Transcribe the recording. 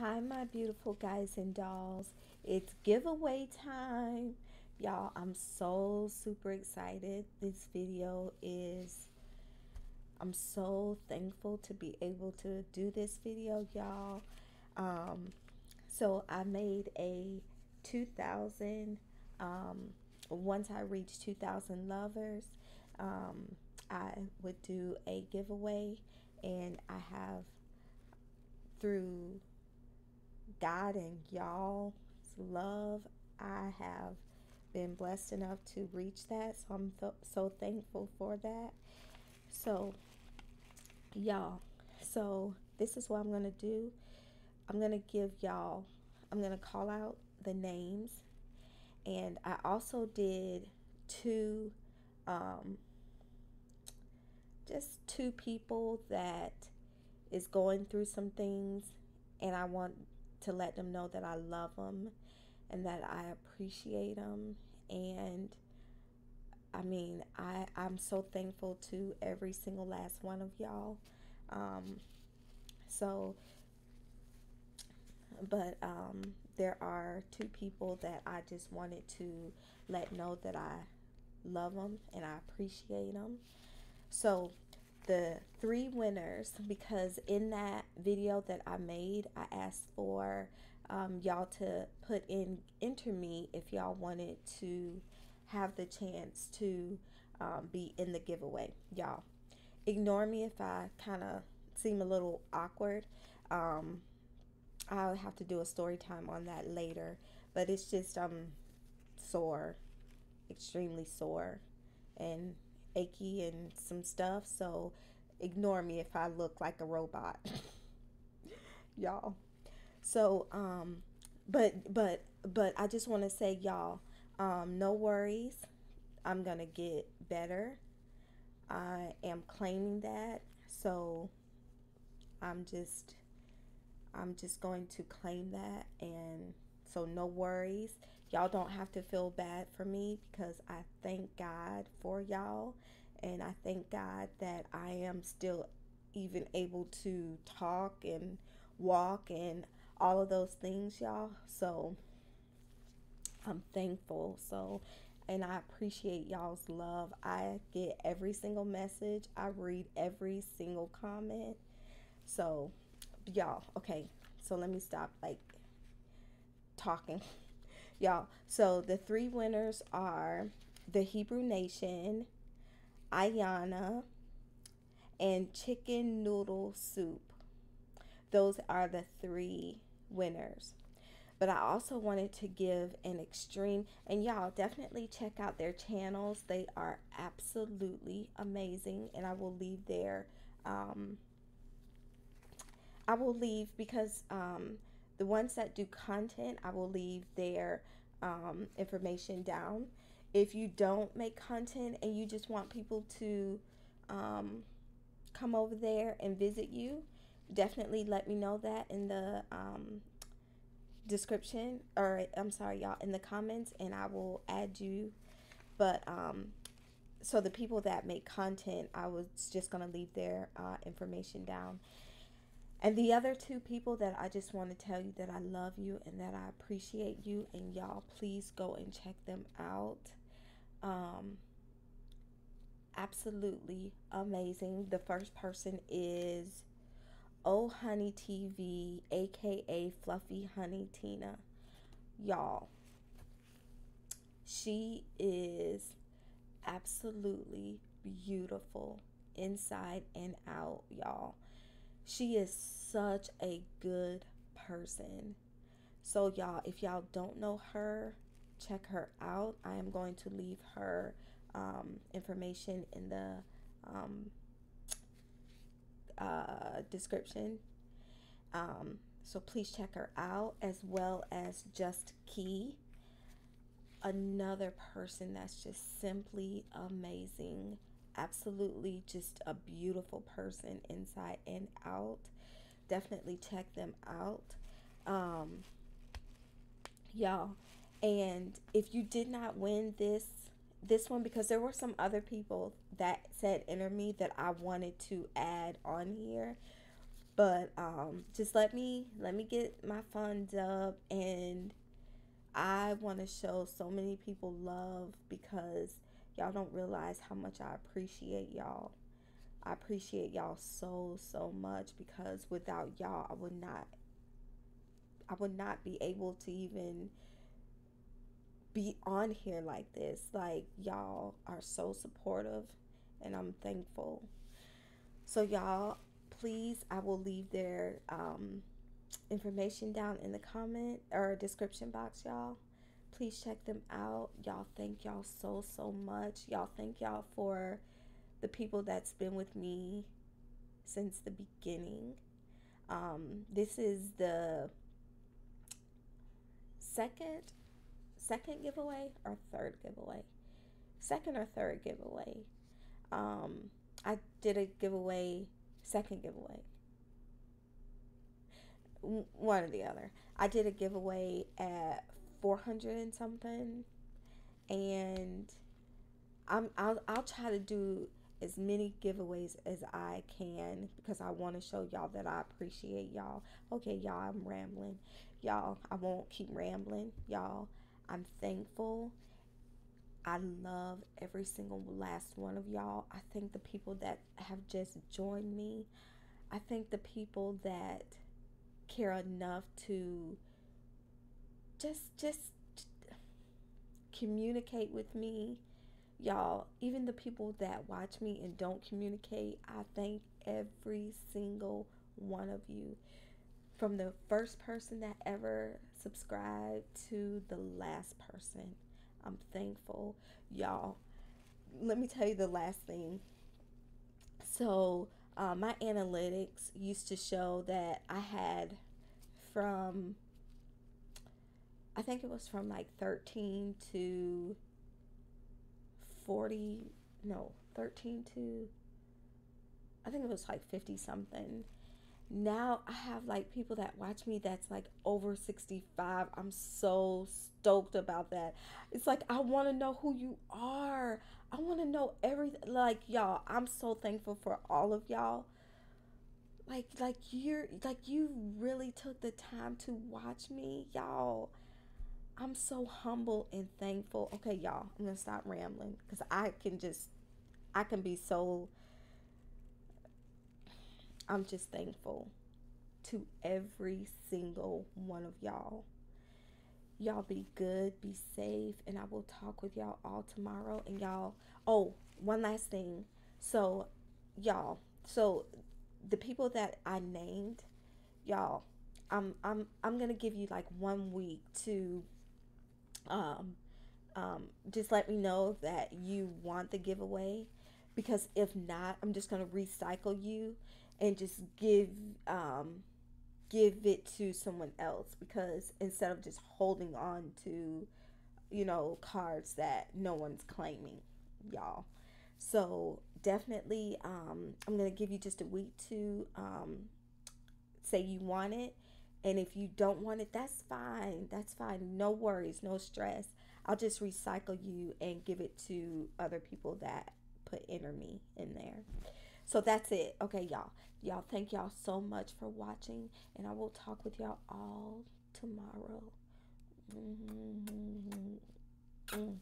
Hi, my beautiful guys and dolls. It's giveaway time. Y'all, I'm so super excited. This video is, I'm so thankful to be able to do this video, y'all. Um, so I made a 2000, um, once I reach 2000 lovers, um, I would do a giveaway and I have through God and y'all's love, I have been blessed enough to reach that. So I'm th so thankful for that. So, y'all, so this is what I'm going to do. I'm going to give y'all, I'm going to call out the names. And I also did two, um, just two people that is going through some things and I want to let them know that I love them and that I appreciate them. And I mean, I, I'm so thankful to every single last one of y'all. Um, so, but um, there are two people that I just wanted to let know that I love them and I appreciate them. So, the three winners because in that video that I made, I asked for um, y'all to put in enter me if y'all wanted to have the chance to um, be in the giveaway. Y'all, ignore me if I kind of seem a little awkward. Um, I'll have to do a story time on that later, but it's just um sore, extremely sore, and achy and some stuff. So ignore me if I look like a robot. y'all. So um but but but I just want to say y'all um no worries. I'm going to get better. I am claiming that. So I'm just I'm just going to claim that and so no worries. Y'all don't have to feel bad for me because I thank God for y'all. And I thank God that I am still even able to talk and walk and all of those things, y'all. So I'm thankful. So, and I appreciate y'all's love. I get every single message, I read every single comment. So, y'all, okay. So let me stop like talking. Y'all, so the three winners are the Hebrew Nation, Iyanah, and Chicken Noodle Soup. Those are the three winners. But I also wanted to give an extreme, and y'all definitely check out their channels. They are absolutely amazing, and I will leave their, um, I will leave because um, the ones that do content, I will leave their um, information down. If you don't make content and you just want people to um, come over there and visit you, definitely let me know that in the um, description or I'm sorry, y'all, in the comments, and I will add you. But um, so the people that make content, I was just gonna leave their uh, information down. And the other two people that I just want to tell you that I love you and that I appreciate you, and y'all please go and check them out. Um, absolutely amazing. The first person is Oh Honey TV, aka Fluffy Honey Tina. Y'all, she is absolutely beautiful inside and out, y'all. She is such a good person. So, y'all, if y'all don't know her, check her out. I am going to leave her um, information in the um, uh, description. Um, so please check her out as well as Just Key, another person that's just simply amazing absolutely just a beautiful person inside and out. Definitely check them out. Um, y'all, and if you did not win this this one because there were some other people that said enter me that I wanted to add on here. But um, just let me let me get my funds up, and I want to show so many people love because y'all don't realize how much I appreciate y'all. I appreciate y'all so so much because without y'all, I would not I would not be able to even be on here like this. Like y'all are so supportive and I'm thankful. So y'all, please, I will leave their um, information down in the comment or description box, y'all. Please check them out. Y'all, thank y'all so so much. Y'all, thank y'all for the people that's been with me since the beginning. Um, this is the second second giveaway or third giveaway. Second or third giveaway. Um, I did a giveaway, second giveaway. One or the other. I did a giveaway at 400 and something and I'm I'll, I'll try to do as many giveaways as I can because I want to show y'all that I appreciate y'all. Okay, y'all, I'm rambling. Y'all, I won't keep rambling. Y'all, I'm thankful. I love every single last one of y'all. I think the people that have just joined me, I think the people that care enough to just just communicate with me y'all. Even the people that watch me and don't communicate i thank every single one of you. From the first person that ever subscribed to the last person i'm thankful y'all. Let me tell you the last thing. So uh, my analytics used to show that i had from I think it was from like 13 to 40, no, 13 to, I think it was like 50 something. Now I have like people that watch me that's like over 65. I'm so stoked about that. It's like I want to know who you are. I want to know everything. Like y'all, I'm so thankful for all of y'all. Like like you're like you really took the time to watch me, y'all. I'm so humble and thankful. Okay, y'all, I'm to stop rambling because I can just, I can be so, I'm just thankful to every single one of y'all. Y'all be good, be safe, and I will talk with y'all all tomorrow. And y'all, oh, one last thing. So, y'all, so the people that I named, y'all, I'm I'm I'm gonna give you like one week to um, um, just let me know that you want the giveaway. Because if not, I'm just going to recycle you and just give um, give it to someone else. Because instead of just holding on to you know cards that no one's claiming y'all. So definitely um, i'm gonna give you just a week to um, say you want it and if you don't want it, that's fine. That's fine. No worries, no stress. I'll just recycle you and give it to other people that put enter me in there. So that's it. Okay, y'all. Y'all, thank y'all so much for watching, and I will talk with y'all all tomorrow. Mm-hmm. Mm.